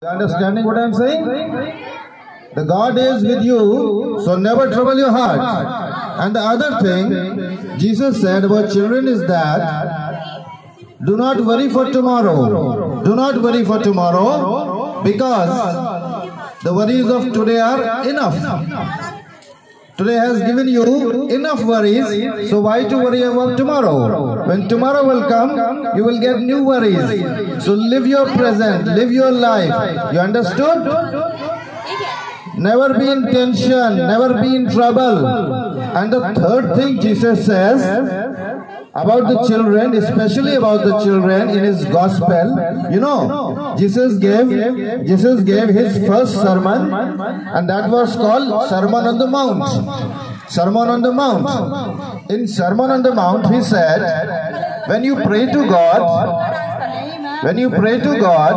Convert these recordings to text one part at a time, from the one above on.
Understanding what I'm saying? The God is with you, so never trouble your heart. And the other thing Jesus said about children is that do not worry for tomorrow. Do not worry for tomorrow because the worries of today are enough. Today has given you enough worries, so why to worry about tomorrow? When tomorrow will come, you will get new worries. So live your present, live your life. You understood? Never be in tension, never be in trouble. And the third thing Jesus says about the children, especially about the children in his gospel, you know, Jesus gave Jesus gave his first sermon, and that was called Sermon on the Mount. Sermon on the Mount. In Sermon on the Mount, he said, when you pray to God, when you pray to God,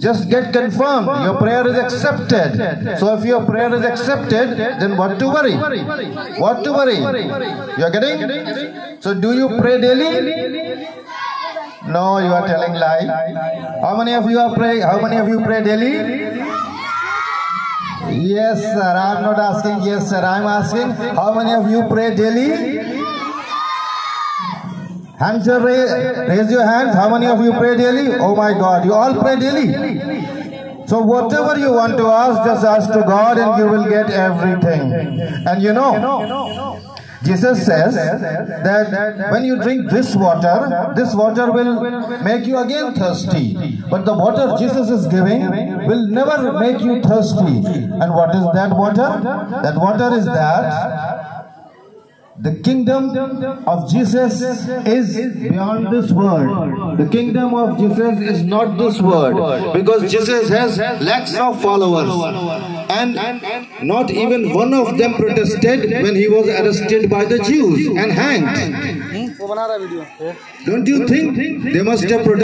just get confirmed. Your prayer is accepted. So if your prayer is accepted, then what to worry? What to worry? You are getting? So do you pray daily? No, you are telling lie. How many of you are pray? How many of you pray daily? Yes, sir. I am not asking. Yes, sir. I am asking. How many of you pray daily? Hands are raise, raise your hands. How many of you pray daily? Oh my God, you all pray daily. So whatever you want to ask, just ask to God and you will get everything. And you know, Jesus says that when you drink this water, this water will make you again thirsty. But the water Jesus is giving will never make you thirsty. And what is that water? That water is that the kingdom of Jesus is beyond this world. The kingdom of Jesus is not this world because Jesus has lakhs of followers and not even one of them protested when he was arrested by the Jews and hanged. Don't you think they must have protested?